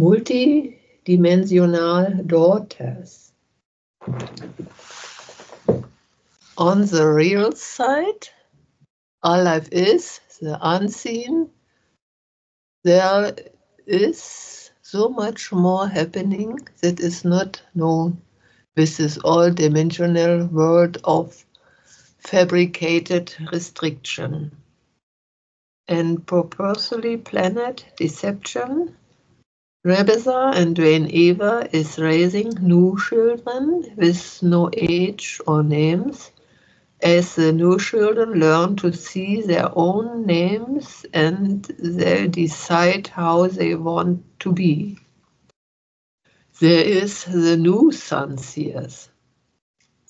multidimensional daughters. On the real side, our life is the unseen. There is so much more happening that is not known with this all-dimensional world of fabricated restriction and purposely planned deception. Rebecca and Duaneva is raising new children with no age or names as the new children learn to see their own names and they decide how they want to be. There is the new sun seers.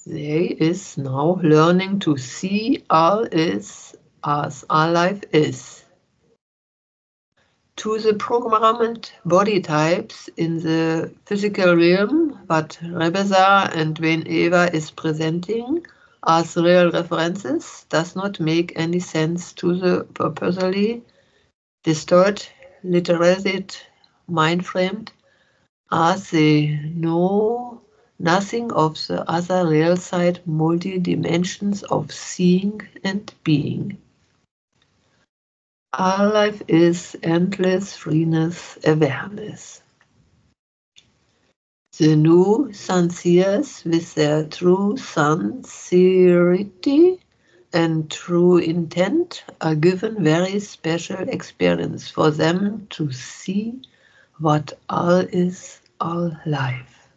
They is now learning to see all is as our life is. To the programmed body types in the physical realm, what Rebisar and Duaneva is presenting as real references does not make any sense to the purposely distorted, literalized, mind-framed as they know nothing of the other real side multi-dimensions of seeing and being. Our life is endless freeness awareness. The new Sanseers with their true sincerity and true intent are given very special experience for them to see what all is all life.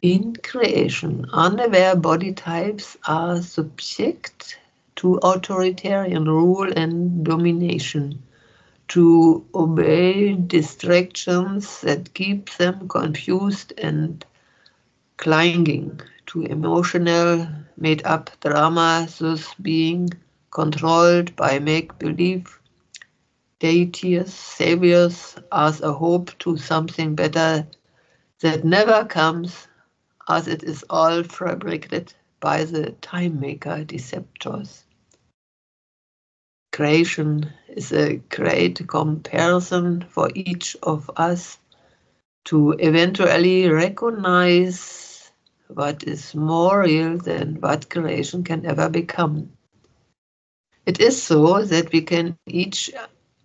In creation, unaware body types are subject to authoritarian rule and domination, to obey distractions that keep them confused and clinging to emotional made up drama, thus being controlled by make believe deities, saviors, as a hope to something better that never comes, as it is all fabricated by the time maker deceptors. Creation is a great comparison for each of us to eventually recognize what is more real than what creation can ever become. It is so that we can each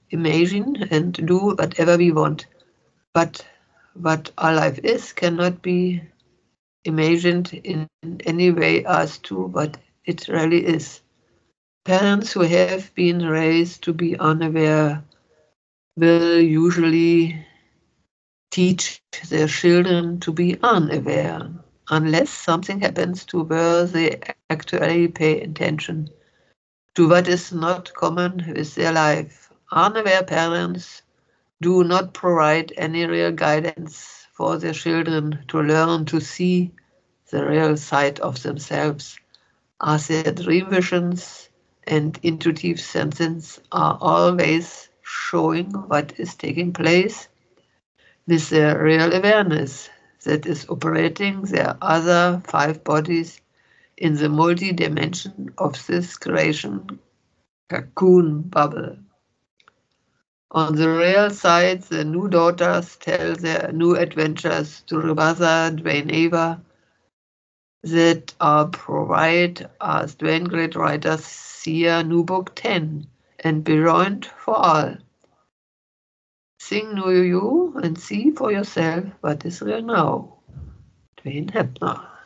imagine and do whatever we want. But what our life is cannot be imagined in any way as to what it really is. Parents who have been raised to be unaware will usually teach their children to be unaware unless something happens to where they actually pay attention to what is not common with their life. Unaware parents do not provide any real guidance for their children to learn to see the real side of themselves. As their dream visions and intuitive senses are always showing what is taking place with their real awareness that is operating their other five bodies in the multi-dimension of this creation cocoon bubble. On the real side, the new daughters tell their new adventures to Duaneva that are provide uh, as Duane Great Writers Seer New Book 10 and beyond for all. Sing New You and see for yourself what is real now. Duane Hepner.